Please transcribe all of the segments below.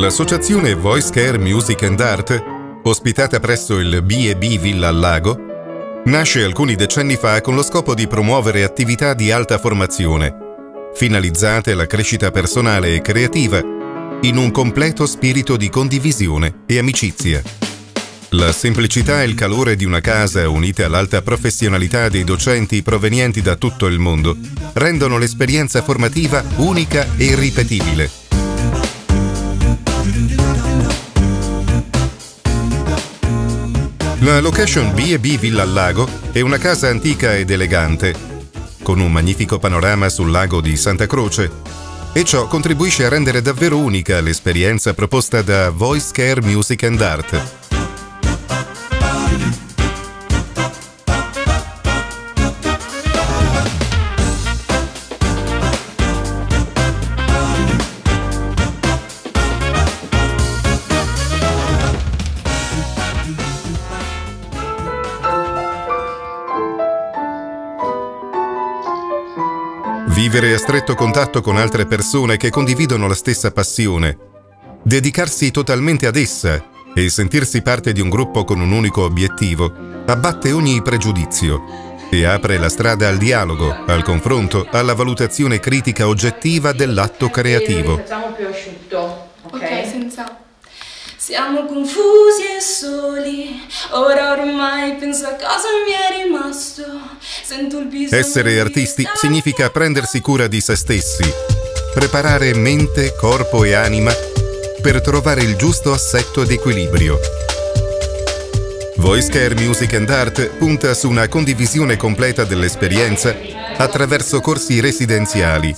L'associazione Voice Care Music and Art, ospitata presso il B&B Villa al Lago, nasce alcuni decenni fa con lo scopo di promuovere attività di alta formazione, finalizzate alla crescita personale e creativa, in un completo spirito di condivisione e amicizia. La semplicità e il calore di una casa unite all'alta professionalità dei docenti provenienti da tutto il mondo rendono l'esperienza formativa unica e irripetibile. La location B&B Villa al Lago è una casa antica ed elegante, con un magnifico panorama sul lago di Santa Croce, e ciò contribuisce a rendere davvero unica l'esperienza proposta da Voice Care Music and Art. Vivere a stretto contatto con altre persone che condividono la stessa passione. Dedicarsi totalmente ad essa e sentirsi parte di un gruppo con un unico obiettivo abbatte ogni pregiudizio e apre la strada al dialogo, al confronto, alla valutazione critica oggettiva dell'atto creativo. Facciamo più asciutto, ok? Senza. Siamo confusi e soli, ora ormai penso a cosa mi è rimasto. Sento il bisogno Essere artisti significa prendersi cura di se stessi, preparare mente, corpo e anima per trovare il giusto assetto ed equilibrio. Voice Care Music and Art punta su una condivisione completa dell'esperienza attraverso corsi residenziali,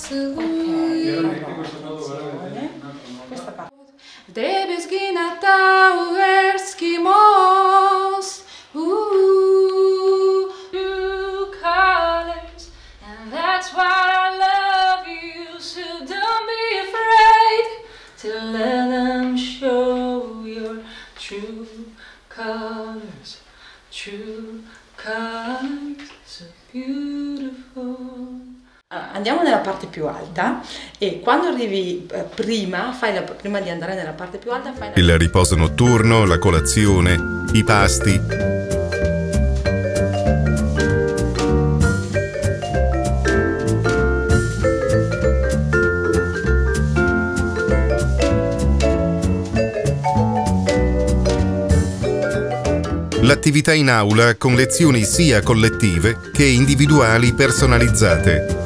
Ooh, you colors. And that's why I love. You So don't be afraid To let them show your true colors. True colors So beautiful Andiamo nella parte più alta e quando arrivi eh, prima, fai la- prima di andare nella parte più alta, fai il riposo notturno, la colazione, i pasti. L'attività in aula con lezioni sia collettive che individuali personalizzate.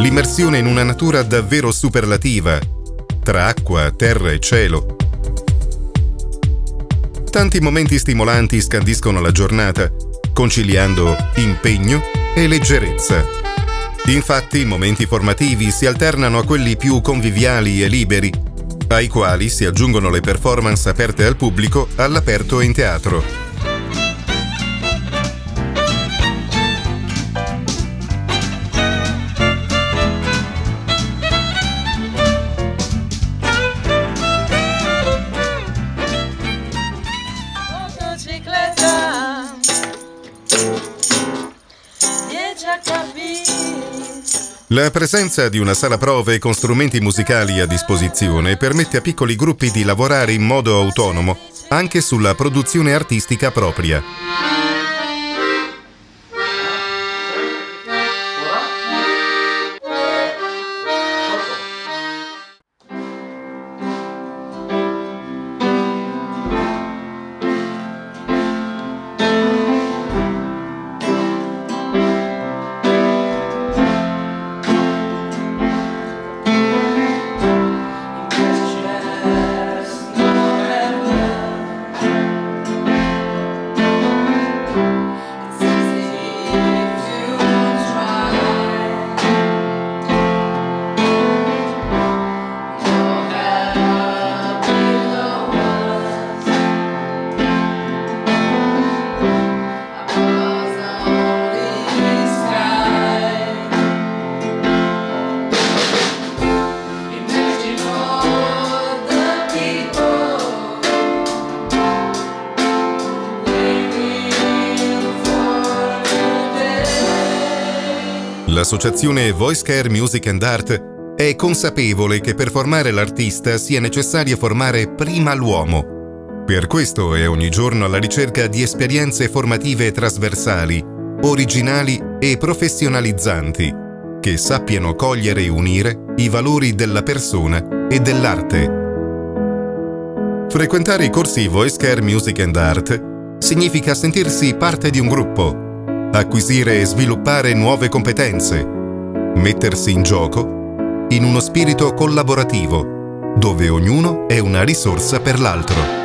L'immersione in una natura davvero superlativa, tra acqua, terra e cielo. Tanti momenti stimolanti scandiscono la giornata, conciliando impegno e leggerezza. Infatti, i momenti formativi si alternano a quelli più conviviali e liberi, ai quali si aggiungono le performance aperte al pubblico all'aperto in teatro. La presenza di una sala prove con strumenti musicali a disposizione permette a piccoli gruppi di lavorare in modo autonomo anche sulla produzione artistica propria. L'associazione Voice Care Music and Art è consapevole che per formare l'artista sia necessario formare prima l'uomo. Per questo è ogni giorno alla ricerca di esperienze formative trasversali, originali e professionalizzanti, che sappiano cogliere e unire i valori della persona e dell'arte. Frequentare i corsi Voice Care Music and Art significa sentirsi parte di un gruppo, acquisire e sviluppare nuove competenze, mettersi in gioco in uno spirito collaborativo, dove ognuno è una risorsa per l'altro.